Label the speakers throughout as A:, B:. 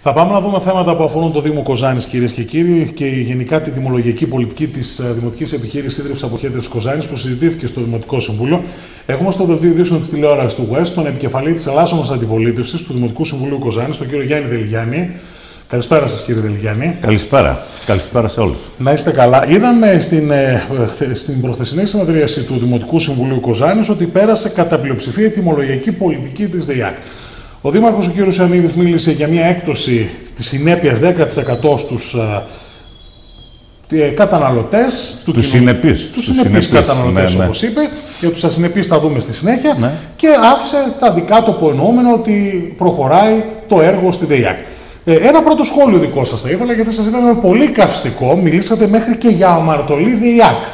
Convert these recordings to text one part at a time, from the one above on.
A: Θα πάμε να δούμε θέματα που αφορούν το Δήμο Κοζάνης, κυρίες και κύριοι, και γενικά τη δημολογική πολιτική της Δημοτικής Επιχείρησης Ίδρυψη Αποχέτευση Κοζάνης που συζητήθηκε στο Δημοτικό Συμβούλιο. Έχουμε στο δελτίο ειδήσεων της τηλεόρασης του West τον επικεφαλή της Ελλάσσομο Αντιπολίτευσης του Δημοτικού Συμβουλίου Κοζάνης, τον κύριο Γιάννη Δελιγιάννη. Καλησπέρα σας, κύριε Δελιγιάννη.
B: Καλησπέρα. Καλησπέρα σε όλους.
A: Να είστε καλά. Είδαμε στην, ε, στην προθεσινή συνεδρίαση του Δημοτικού Συμβουλίου Κοζάνης ότι πέρασε κατά πλειοψηφία η τιμολογιακή πολιτική της ΔΕΙΑΚ. Ο Δήμαρχος ο κ. Ιωαννίδης μίλησε για μια έκπτωση της συνέπειας 10% στους ε, καταναλωτές.
B: Του συνεπείς.
A: Τους συνεπείς καταναλωτές ναι, ναι. όπως είπε. Για τους ασυνεπείς θα δούμε στη συνέχεια.
B: Ναι.
A: Και άφησε τα δικά του εννοούμενο ότι προχωράει το έργο στη ΔΕΙΑΚ. Ε, ένα πρώτο σχόλιο δικό σας θα ήθελα γιατί σας είδαμε πολύ καυστικό. Μιλήσατε μέχρι και για αμαρτωλή ΔΕΙΑΚ.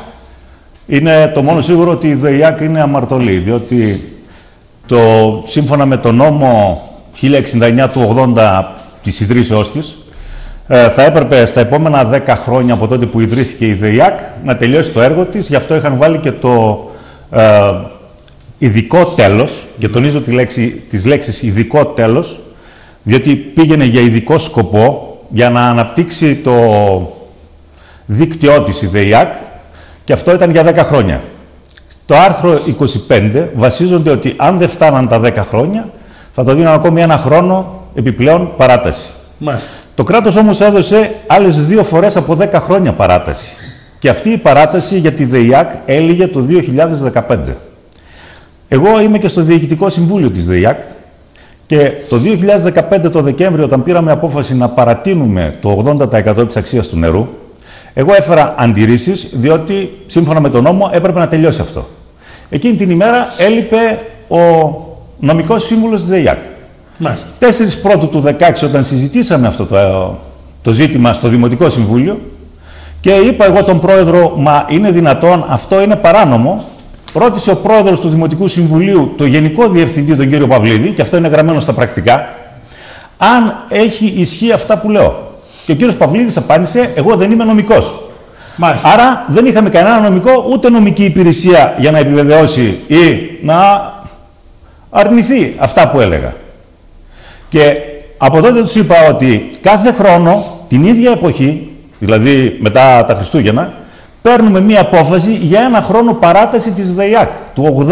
B: Είναι το μόνο σίγουρο ότι η ΔΕΙΑΚ είναι αμαρτωλή, διότι το, σύμφωνα με τον νόμο 1069 του 80 της ιδρύσεώς της, ε, θα έπρεπε στα επόμενα 10 χρόνια από τότε που ιδρύθηκε η ΔΕΙΑΚ να τελειώσει το έργο της. Γι' αυτό είχαν βάλει και το ε, ειδικό τέλος, και τονίζω τη λέξη, τις λέξεις ειδικό τέλος, διότι πήγαινε για ειδικό σκοπό για να αναπτύξει το δίκτυό της η ΔΕΙΑΚ και αυτό ήταν για 10 χρόνια. Το άρθρο 25 βασίζονται ότι αν δεν φτάναν τα 10 χρόνια, θα το δίνουν ακόμη ένα χρόνο επιπλέον παράταση.
A: Μάλιστα.
B: Το κράτος όμως έδωσε άλλες δύο φορές από 10 χρόνια παράταση. Και αυτή η παράταση για τη ΔΕΙΑΚ έλυγε το 2015. Εγώ είμαι και στο Διοικητικό Συμβούλιο της ΔΕΙΑΚ και το 2015 το Δεκέμβριο όταν πήραμε απόφαση να παρατείνουμε το 80% της αξίας του νερού, εγώ έφερα αντιρρήσεις, διότι σύμφωνα με τον νόμο έπρεπε να τελειώσει αυτό. Εκείνη την ημέρα έλειπε ο νομικός σύμβουλος της ΔΕΙΑΚ.
A: Μάλιστα.
B: 4 πρώτου του 16 όταν συζητήσαμε αυτό το, το ζήτημα στο Δημοτικό Συμβούλιο και είπα εγώ τον πρόεδρο, μα είναι δυνατόν, αυτό είναι παράνομο. Ρώτησε ο πρόεδρος του Δημοτικού Συμβουλίου, το Γενικό Διευθυντή, τον κύριο Παυλίδη, και αυτό είναι γραμμένο στα πρακτικά, αν έχει ισχύ αυτά που λέω. Και ο κύριος Παυλίδης απάντησε: Εγώ δεν είμαι νομικό. Άρα δεν είχαμε κανένα νομικό ούτε νομική υπηρεσία για να επιβεβαιώσει ή να αρνηθεί αυτά που έλεγα. Και από τότε τους είπα ότι κάθε χρόνο, την ίδια εποχή, δηλαδή μετά τα Χριστούγεννα, παίρνουμε μία απόφαση για ένα χρόνο παράταση της ΔΕΙΑΚ, του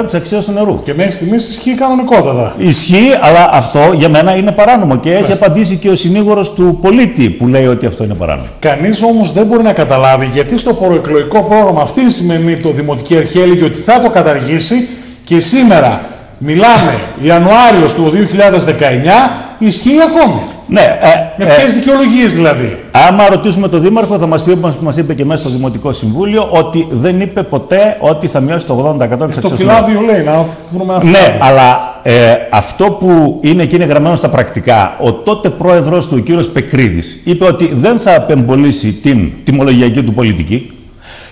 B: 80% της αξίας του νερού.
A: Και μέχρι στιγμής ισχύει κανονικότατα.
B: Ισχύει, αλλά αυτό για μένα είναι παράνομο και έχει απαντήσει και ο συνήγορος του πολίτη που λέει ότι αυτό είναι παράνομο.
A: Κανείς όμως δεν μπορεί να καταλάβει γιατί στο προεκλογικό πρόγραμμα αυτή τη σημερινή το Δημοτική Αρχή έλεγε ότι θα το καταργήσει και σήμερα μιλάμε Ιανουάριος του 2019 ισχύει ακόμη.
B: Ναι, ε,
A: με ποιες ε, δικαιολογίες δηλαδή;
B: Άμα ρωτήσουμε τον Δήμαρχο, θα μας πει όπως μας είπε και μέσα στο Δημοτικό Συμβούλιο ότι δεν είπε ποτέ ότι θα μειώσει το 80% της αξία.
A: Το φυλάδιο λέει να βρούμε αυτό.
B: Ναι, αλλά ε, αυτό που είναι και είναι γραμμένο στα πρακτικά, ο τότε πρόεδρος του, ο κύριος Πεκρίδης, είπε ότι δεν θα απεμπολίσει την τιμολογιακή του πολιτική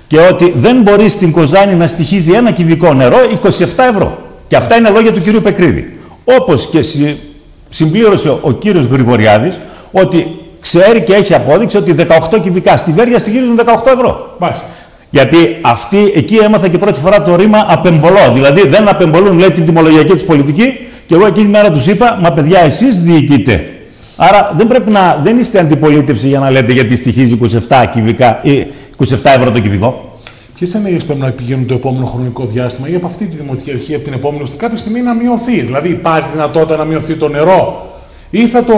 B: και ότι δεν μπορεί στην Κοζάνη να στοιχίζει ένα κυβικό νερό 27 ευρώ. Και αυτά είναι λόγια του κυρίου Πεκρίδη. Όπως και συμπλήρωσε ο κύριος Γρηγοριάδης ότι ξέρει και έχει απόδειξη ότι 18 κυβικά στη Βέρεια στοιχίζουν 18 ευρώ.
A: Μάλιστα.
B: Γιατί αυτοί εκεί έμαθα και πρώτη φορά το ρήμα απεμπολώ. Δηλαδή δεν απεμπολούν λέει την τιμολογιακή της πολιτική και εγώ εκείνη την μέρα τους είπα, μα παιδιά εσείς διοικείτε. Άρα δεν πρέπει να, δεν είστε αντιπολίτευση για να λέτε γιατί στοιχίζει 27 κυβικά ή 27 ευρώ το κυβικό.
A: Ποιες ενέργειε πρέπει να πηγαίνουν το επόμενο χρονικό διάστημα ή από αυτή τη δημοτική αρχή, από την επόμενη, ώστε κάποια στιγμή να μειωθεί. Δηλαδή, υπάρχει δυνατότητα να μειωθεί το νερό, ή θα το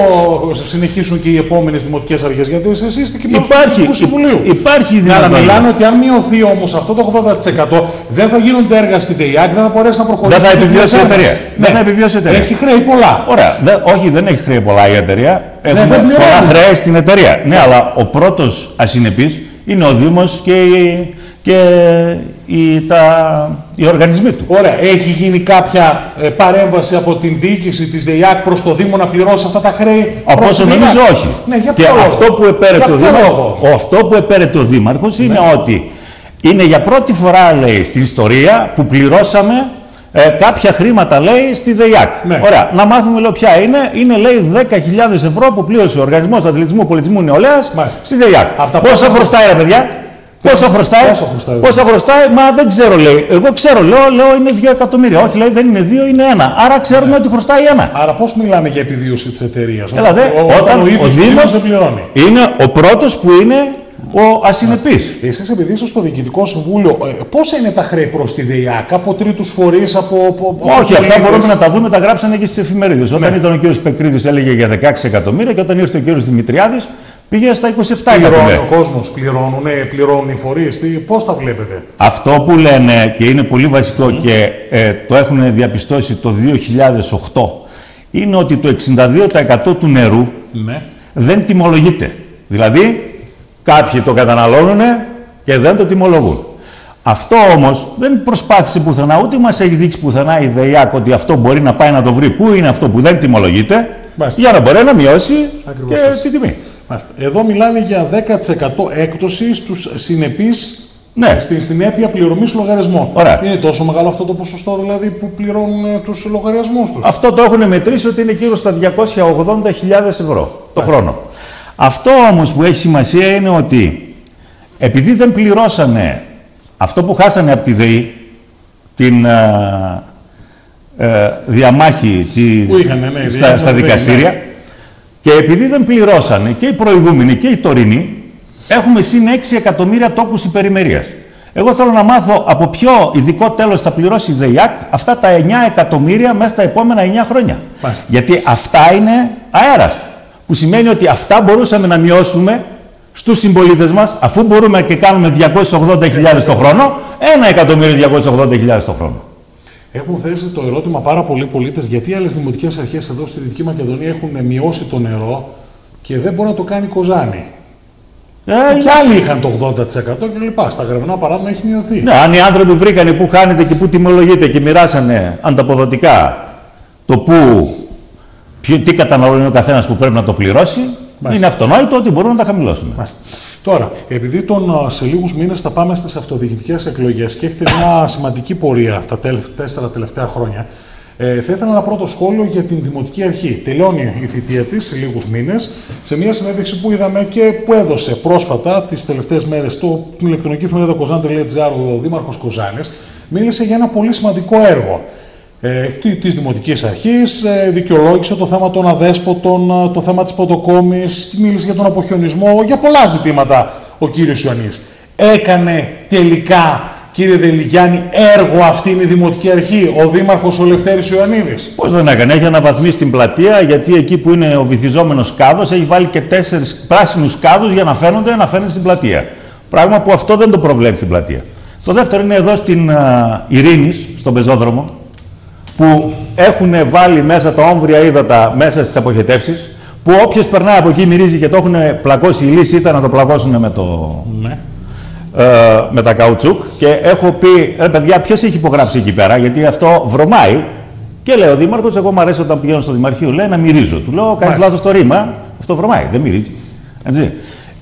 A: συνεχίσουν και οι επόμενες δημοτικές αρχές; Γιατί εσείς είστε και
B: υπάρχει, του Συμβουλίου. Υπάρχει δυνατότητα.
A: Αλλά μιλάνε ότι αν μειωθεί όμως αυτό το 80% δεν θα γίνονται έργα στην ΤΕΙΑΚ, δεν θα μπορέσει να προχωρήσει.
B: Δεν θα επιβιώσει η εταιρεία. Ναι. Δεν θα επιβιώσει η εταιρεία.
A: Έχει χρέη πολλά.
B: Ωραία. Δεν, όχι, δεν έχει χρέη πολλά η εταιρεία. Έχουμε ναι, πολλά χρέη στην εταιρεία. Ναι, αλλά ο πρώτος ασυνεπής είναι ο Δήμος και η και οι, τα, οι οργανισμοί του.
A: Ωραία. Έχει γίνει κάποια ε, παρέμβαση από την διοίκηση της ΔΕΙΑΚ προς το Δήμο να πληρώσει αυτά τα χρέη.
B: Από όσο νομίζω όχι.
A: Ναι, για
B: και αυτό που, επέρεται ο Δήμαρχος, αυτό που επέρεται ο Δήμαρχος είναι ναι. ότι είναι για πρώτη φορά, λέει, στην ιστορία που πληρώσαμε ε, κάποια χρήματα, λέει, στη ΔΕΙΑΚ.
A: Ναι.
B: Ωραία. Να μάθουμε, λέω, ποια είναι. Είναι, λέει, 10.000 ευρώ που πλήρωσε ο Οργανισμός Αθλητισμού Πολιτισμού Νεολαίας στη ΔΕΙΑΚ. Πόσα χρωστάει, ρε παιδιά; Πόσο χρωστάει,
A: Πόσο χρωστάει,
B: πόσο χρωστάει, μα δεν ξέρω λέει. Εγώ ξέρω, λέω, λέω είναι 2 εκατομμύρια. Όχι, λέει δεν είναι 2, είναι 1. Άρα ξέρουμε ότι χρωστάει 1.
A: Άρα πώς μιλάμε για επιβίωση της εταιρείας;
B: Δηλαδή, όταν ο,
A: ίδιος
B: Δήμος
A: δεν πληρώνει.
B: είναι ο πρώτος που είναι ο ασυνεπής.
A: Εσείς, επειδή είστε στο Διοικητικό Συμβούλιο, ε, πόσα είναι τα χρέη προς τη ΔΕΙΑΚ, από τρίτους φορείς, από. από από
B: Όχι, αυτά
A: πολίτες;
B: μπορούμε να τα δούμε, τα γράψανε και στις εφημερίδες. Όταν ήταν ο κύριος Πεκρίδης έλεγε για 16 εκατομμύρια και όταν ήρθε ο κύριος Δημητριάδης πήγε στα 27
A: Πληρώνει
B: εκατομμύρια.
A: ο κόσμος, πληρώνουν, πληρώνουν οι φορείς. Πώς τα βλέπετε;
B: Αυτό που λένε και είναι πολύ βασικό και ε, το έχουν διαπιστώσει το 2008 είναι ότι το 62% του νερού
A: Ναι.
B: δεν τιμολογείται. Δηλαδή, κάποιοι το καταναλώνουν και δεν το τιμολογούν. Αυτό όμως δεν προσπάθησε πουθενά, ούτε μας έχει δείξει πουθενά η ΔΕΙΑΚ ότι αυτό μπορεί να πάει να το βρει. Πού είναι αυτό που δεν τιμολογείται,
A: Μάλιστα.
B: για να μπορεί να μειώσει
A: Ακριβώς
B: και
A: έτσι.
B: τη τιμή.
A: Μάλιστα. Εδώ μιλάνε για 10% έκπτωσης στους συνεπείς
B: Ναι.
A: στην συνέπεια πληρωμής λογαριασμών.
B: Ωραία.
A: Είναι τόσο μεγάλο αυτό το ποσοστό δηλαδή που πληρώνουν ε, τους λογαριασμούς τους.
B: Αυτό το έχουν μετρήσει ότι είναι γύρω στα 280.000 ευρώ το χρόνο. Αυτό όμως που έχει σημασία είναι ότι επειδή δεν πληρώσανε αυτό που χάσανε από τη ΔΕΗ, την ε, ε, διαμάχη τη,
A: Που είχαν, ναι,
B: στα,
A: είχαν
B: στα
A: το ΔΕΗ,
B: δικαστήρια
A: ναι.
B: Και επειδή δεν πληρώσανε και οι προηγούμενοι και οι τωρινοί, έχουμε συν 6 εκατομμύρια τόκους υπερημερίας. Εγώ θέλω να μάθω από ποιο ειδικό τέλος θα πληρώσει η ΔΕΙΑΚ αυτά τα 9 εκατομμύρια μέσα στα επόμενα 9 χρόνια.
A: Μάλιστα.
B: Γιατί αυτά είναι αέρας. Που σημαίνει ότι αυτά μπορούσαμε να μειώσουμε στους συμπολίτες μας, αφού μπορούμε και κάνουμε 280.000 το χρόνο, 1.280.000 το χρόνο.
A: Έχουν θέσει το ερώτημα πάρα πολλοί πολίτες γιατί άλλες δημοτικές αρχές εδώ στη Δυτική Μακεδονία έχουν μειώσει το νερό και δεν μπορεί να το κάνει η Κοζάνη.
B: Ε,
A: Και άλλοι είχαν το 80% κλπ. Στα γρεβνά παράδειγμα έχει μειωθεί.
B: Ναι, αν οι άνθρωποι βρήκανε που χάνεται και που τιμολογείται και μοιράσανε ανταποδοτικά το που, ποιο, τι καταναλώνει ο καθένας που πρέπει να το πληρώσει, είναι αυτονόητο ότι μπορούν να τα χαμηλώσουν.
A: Μάλιστα. Τώρα, επειδή τον, α, σε λίγους μήνες θα πάμε στις αυτοδιοικητικές εκλογές και έχετε μια σημαντική πορεία τα τελ, τέσσερα τελευταία χρόνια, ε, θα ήθελα ένα πρώτο σχόλιο για την Δημοτική Αρχή. Τελειώνει η θητεία της σε λίγους μήνες, σε μια συνέντευξη που είδαμε και που έδωσε πρόσφατα τις τελευταίες μέρες στο την ηλεκτρονική εφημερίδα kozan.gr ο Δήμαρχος Κοζάνης, μίλησε για ένα πολύ σημαντικό έργο ε, τη- της Δημοτικής Αρχής, ε, δικαιολόγησε το θέμα των αδέσποτων, ε, το θέμα της ποτοκόμης, μίλησε για τον αποχιονισμό, για πολλά ζητήματα ο κύριος Ιωαννής. Έκανε τελικά, κύριε Δελιγιάννη, έργο αυτή είναι η Δημοτική Αρχή, ο Δήμαρχος ο Λευτέρης Ιωαννίδης.
B: Πώς δεν έκανε, έχει αναβαθμίσει την πλατεία γιατί εκεί που είναι ο βυθιζόμενος κάδος έχει βάλει και τέσσερις πράσινους κάδους για να φαίνονται να φαίνεται στην πλατεία. Πράγμα που αυτό δεν το προβλέπει στην πλατεία. Το δεύτερο είναι εδώ στην α, Ειρήνης, στον πεζόδρομο, που έχουν βάλει μέσα τα όμβρια ύδατα μέσα στις αποχετεύσεις, που όποιος περνάει από εκεί μυρίζει και το έχουν πλακώσει. Η λύση ήταν να το πλακώσουν με το,
A: Ναι.
B: ε, με τα καουτσούκ και έχω πει, ρε παιδιά, ποιος έχει υπογράψει εκεί πέρα, γιατί αυτό βρωμάει. Και λέει ο Δήμαρχος, εγώ μου αρέσει όταν πηγαίνω στο Δημαρχείο, λέει να μυρίζω. Του λέω, κάνεις
A: Μάλιστα.
B: λάθος το ρήμα, αυτό βρωμάει, δεν μυρίζει. Έτσι.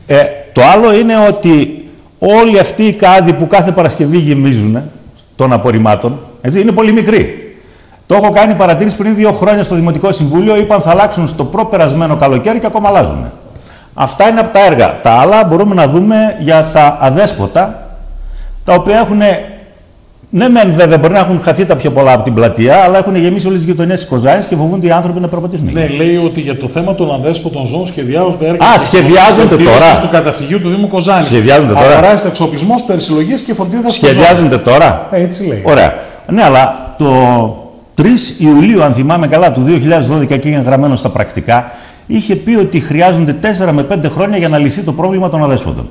B: Ε, το άλλο είναι ότι όλοι αυτοί οι κάδοι που κάθε Παρασκευή γεμίζουν των απορριμμάτων, έτσι, είναι πολύ μικροί. Το έχω κάνει παρατήρηση πριν δύο χρόνια στο Δημοτικό Συμβούλιο. Είπαν θα αλλάξουν στο προπερασμένο καλοκαίρι και ακόμα αλλάζουν. Αυτά είναι από τα έργα. Τα άλλα μπορούμε να δούμε για τα αδέσποτα, τα οποία έχουν. Ναι, μεν βέβαια μπορεί να έχουν χαθεί τα πιο πολλά από την πλατεία, αλλά έχουν γεμίσει όλες τις γειτονιές της Κοζάνης και φοβούνται οι άνθρωποι να περπατήσουν. εκεί.
A: Ναι, λέει ότι για το θέμα των αδέσποτων ζώων σχεδιάζονται έργα.
B: Α,
A: της
B: σχεδιάζονται
A: βελτίωσης
B: τώρα.
A: του καταφυγίου του Δήμου Κοζάνης.
B: Σχεδιάζονται τώρα.
A: Αγοράζεται εξοπλισμός, περισυλλογής και φροντίδας των ζώων.
B: Σχεδιάζονται τώρα.
A: Ε, Έτσι λέει.
B: Ωραία. Ναι, αλλά το 3 Ιουλίου, αν θυμάμαι καλά, του 2012 και είναι γραμμένο στα πρακτικά, είχε πει ότι χρειάζονται 4 με 5 χρόνια για να λυθεί το πρόβλημα των αδέσποτων.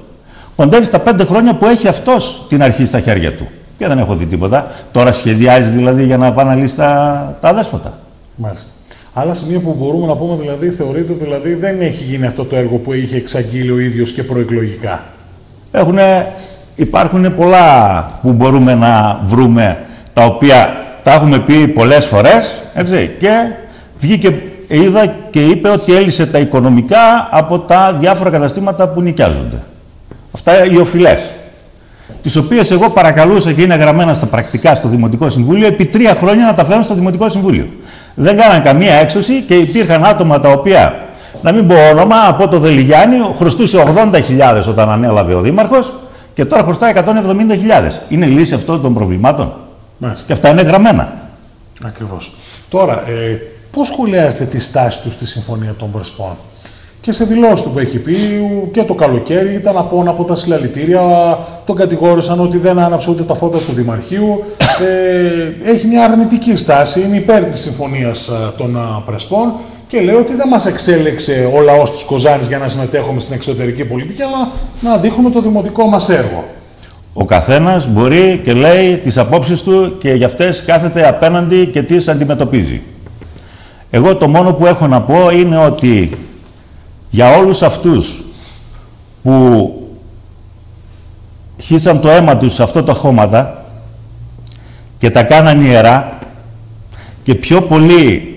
B: Κοντεύει στα 5 χρόνια που έχει αυτός την αρχή στα χέρια του. Και δεν έχω δει τίποτα. Τώρα σχεδιάζει δηλαδή για να πάει να λύσει τα, τα αδέσποτα.
A: Μάλιστα. Άλλα σημεία που μπορούμε να πούμε, δηλαδή, θεωρείται ότι δηλαδή, δεν έχει γίνει αυτό το έργο που είχε εξαγγείλει ο ίδιος και προεκλογικά;
B: Έχουνε, υπάρχουν πολλά που μπορούμε να βρούμε, τα οποία τα έχουμε πει πολλές φορές, έτσι, και βγήκε, είδα και είπε ότι έλυσε τα οικονομικά από τα διάφορα καταστήματα που νοικιάζονται. Αυτά οι οφειλές, τις οποίες εγώ παρακαλούσα και είναι γραμμένα στα πρακτικά στο Δημοτικό Συμβούλιο, επί τρία χρόνια να τα φέρουν στο Δημοτικό Συμβούλιο. Δεν κάναν καμία έξωση και υπήρχαν άτομα τα οποία, να μην πω όνομα, από το Δελιγιάννη, χρωστούσε 80.000 όταν ανέλαβε ο Δήμαρχος και τώρα χρωστάει 170.000. Είναι λύση αυτών των προβλημάτων;
A: Μάλιστα.
B: Και αυτά είναι γραμμένα.
A: Ακριβώς. Τώρα, ε, πώς σχολιάζετε τη στάση τους στη Συμφωνία των Πρεσπών. Και σε δηλώσεις του που έχει πει και το καλοκαίρι ήταν απόν από τα συλλαλητήρια, τον κατηγόρησαν ότι δεν άναψε ούτε τα φώτα του Δημαρχείου. Ε, έχει μια αρνητική στάση, είναι υπέρ της συμφωνίας ε, των ε, Πρεσπών και λέει ότι δεν μας εξέλεξε ο λαός της Κοζάνης για να συμμετέχουμε στην εξωτερική πολιτική, αλλά να δείχνουμε το δημοτικό μας έργο.
B: Ο καθένας μπορεί και λέει τις απόψεις του και για αυτές κάθεται απέναντι και τις αντιμετωπίζει. Εγώ το μόνο που έχω να πω είναι ότι για όλους αυτούς που χύσαν το αίμα τους σε αυτό τα χώματα και τα κάναν ιερά και πιο πολύ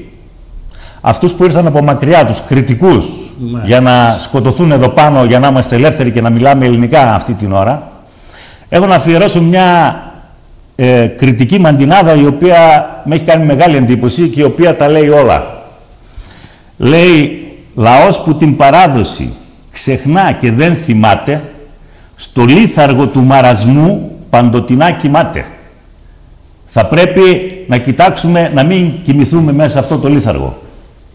B: αυτούς που ήρθαν από μακριά τους, κριτικούς,
A: Ναι.
B: για να σκοτωθούν εδώ πάνω, για να είμαστε ελεύθεροι και να μιλάμε ελληνικά αυτή την ώρα, έχω να αφιερώσω μια ε, κριτική μαντινάδα η οποία με έχει κάνει μεγάλη εντύπωση και η οποία τα λέει όλα. Λέει, λαός που την παράδοση ξεχνά και δεν θυμάται, στο λίθαργο του μαρασμού παντοτινά κοιμάται. Θα πρέπει να κοιτάξουμε να μην κοιμηθούμε μέσα σε αυτό το λίθαργο.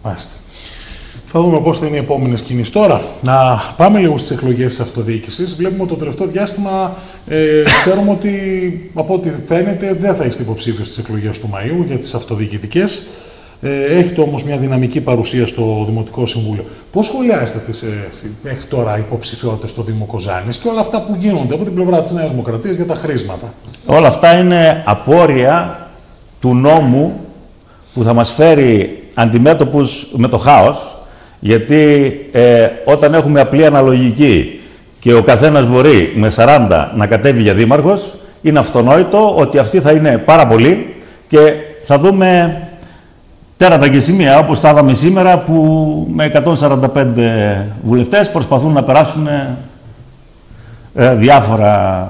A: Μάλιστα. Θα δούμε πώς θα είναι οι επόμενες κινήσεις. Τώρα, να πάμε λίγο στις εκλογές της αυτοδιοίκησης. Βλέπουμε ότι το τελευταίο διάστημα ε, ξέρουμε ότι από ό,τι φαίνεται δεν θα είστε υποψήφιο στις εκλογές του Μαΐου για τις αυτοδιοικητικές. Ε, έχετε όμως μια δυναμική παρουσία στο Δημοτικό Συμβούλιο. Πώς σχολιάζετε τις ε, μέχρι τώρα υποψηφιότητες στο Δήμο Κοζάνης και όλα αυτά που γίνονται από την πλευρά της Νέας Δημοκρατίας για τα χρήσματα;
B: Όλα αυτά είναι απόρρια του νόμου που θα μας φέρει αντιμέτωπους με το χάος, γιατί ε, όταν έχουμε απλή αναλογική και ο καθένας μπορεί με 40 να κατέβει για δήμαρχος, είναι αυτονόητο ότι αυτοί θα είναι πάρα πολλοί και θα δούμε τέρατα και σημεία, όπως τα είδαμε σήμερα, που με 145 βουλευτές προσπαθούν να περάσουν ε, διάφορα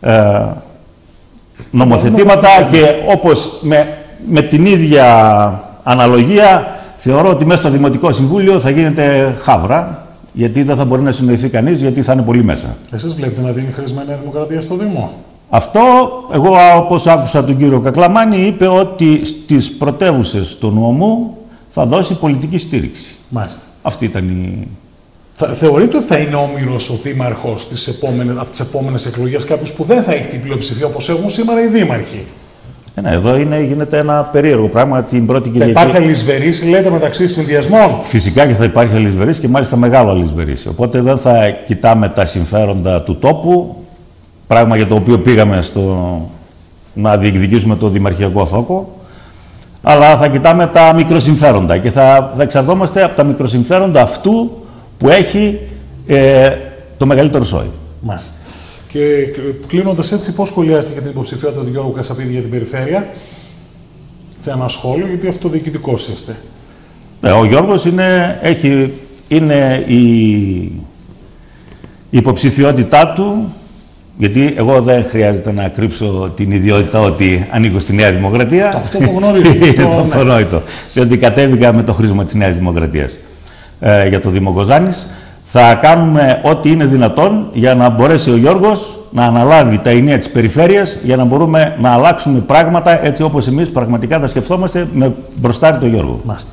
B: ε, νομοθετήματα. και όπως με, με την ίδια αναλογία θεωρώ ότι μέσα στο Δημοτικό Συμβούλιο θα γίνεται χάβρα γιατί δεν θα μπορεί να συνοηθεί κανείς γιατί θα είναι πολύ μέσα.
A: Εσείς βλέπετε να δίνει χρήσμα η Νέα Δημοκρατία στο Δήμο;
B: Αυτό, εγώ όπως άκουσα τον κύριο Κακλαμάνη, είπε ότι στις πρωτεύουσες του νόμου θα δώσει πολιτική στήριξη.
A: Μάλιστα.
B: Αυτή ήταν η...
A: Θα, θεωρείτε ότι θα είναι όμοιρος ο δήμαρχος από τις επόμενες εκλογές, κάποιος που δεν θα έχει την πλειοψηφία όπως έχουν σήμερα οι δήμαρχοι;
B: Ε, ναι, εδώ είναι, γίνεται ένα περίεργο πράγμα την πρώτη
A: Θα
B: Κυριακή.
A: υπάρχει αλυσβερής, λέτε, μεταξύ συνδυασμών.
B: Φυσικά και θα υπάρχει αλυσβερής και μάλιστα μεγάλο αλυσβερής. Οπότε δεν θα κοιτάμε τα συμφέροντα του τόπου, πράγμα για το οποίο πήγαμε στο... να διεκδικήσουμε το δημαρχιακό θόκο, αλλά θα κοιτάμε τα μικροσυμφέροντα και θα, θα εξαρτώμαστε από τα μικροσυμφέροντα αυτού που έχει ε, το μεγαλύτερο σόι.
A: Μάλιστα. Και κλείνοντας έτσι, πώς σχολιάζετε για την υποψηφιότητα του Γιώργου Κασαπίδη για την περιφέρεια, σε ένα σχόλιο, γιατί αυτοδιοικητικός είστε.
B: Ναι, ο Γιώργος είναι, έχει, είναι η, η υποψηφιότητά του, γιατί εγώ δεν χρειάζεται να κρύψω την ιδιότητα ότι ανήκω στη Νέα Δημοκρατία.
A: Αυτό το γνωρίζω.
B: είναι
A: Το-
B: το
A: ναι.
B: αυτονόητο. Διότι κατέβηκα με το χρήσμα της Νέας Δημοκρατίας ε, για το Δήμο Κοζάνης. Θα κάνουμε ό,τι είναι δυνατόν για να μπορέσει ο Γιώργος να αναλάβει τα ενία της περιφέρειας για να μπορούμε να αλλάξουμε πράγματα έτσι όπως εμείς πραγματικά τα σκεφτόμαστε με μπροστάρι τον Γιώργο.
A: Μάλιστα.